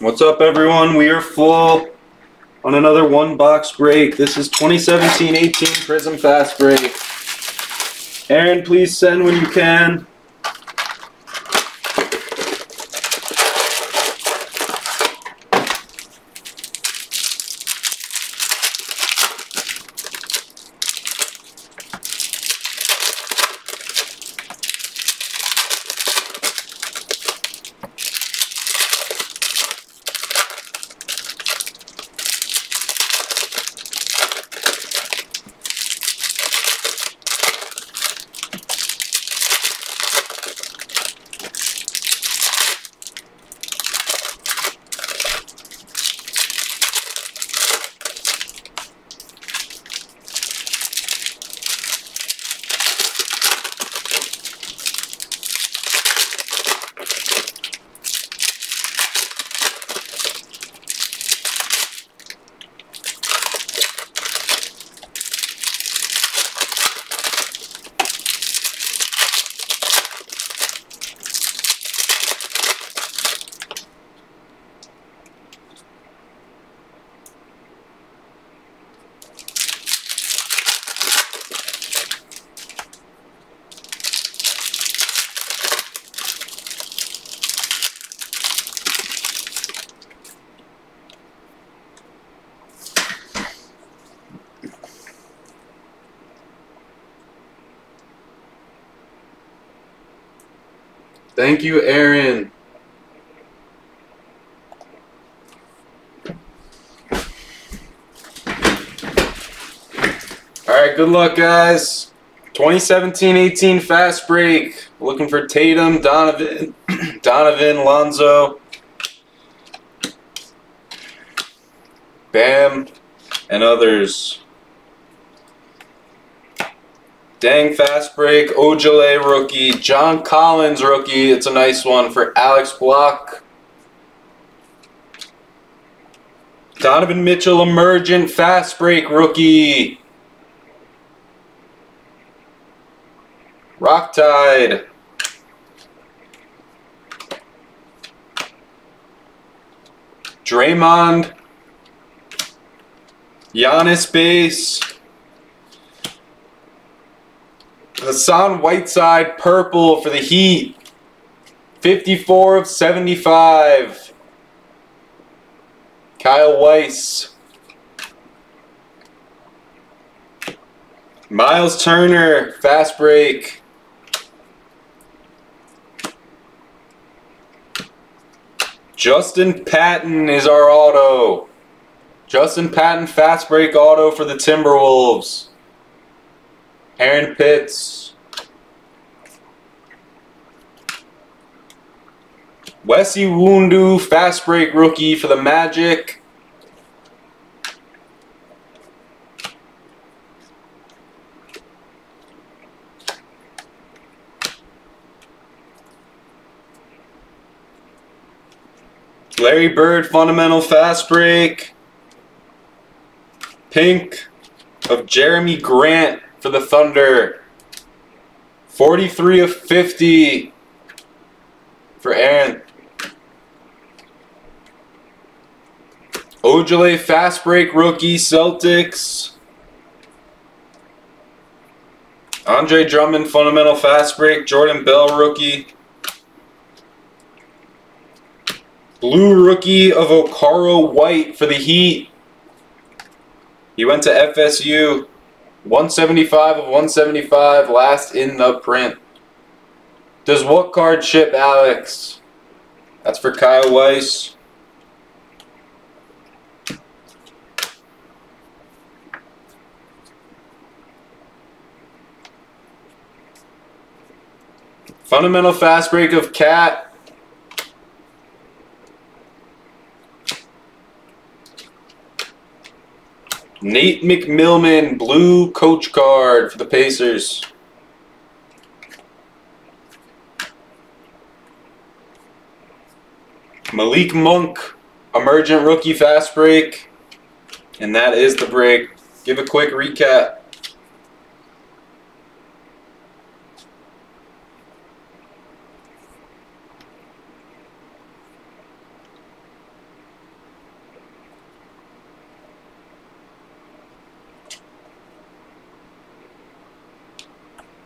What's up, everyone? We are full on another one box break. This is 2017 18 Prizm Fast Break. Aaron, please send when you can. Thank you, Aaron. All right, good luck, guys. 2017-18 fast break. Looking for Tatum, Donovan, Donovan, Lonzo, Bam, and others. Dang fast break, Ojeleye rookie, John Collins rookie. It's a nice one for Alex Block. Donovan Mitchell emergent fast break rookie. Rock Tide. Draymond. Giannis base. Hassan Whiteside purple for the Heat. 54 of 75. Kyle Weiss. Miles Turner, fast break. Justin Patton is our auto. Justin Patton, fast break auto for the Timberwolves. Aaron Pitts. Wesley Iwundu, fast break rookie for the Magic. Larry Bird, fundamental fast break. Pink of Jerami Grant for the Thunder. 43 of 50 for Aaron. Ojeleye fast break rookie Celtics. Andre Drummond fundamental fast break Jordan Bell rookie. Blue rookie of Okaro White for the Heat. He went to FSU. 175 of 175, last in the print. Does what card ship, Alex? That's for Kyle Weiss. Fundamental fast break of Cat. Nate McMillan, blue coach card for the Pacers. Malik Monk, emergent rookie fast break. And that is the break. Give a quick recap.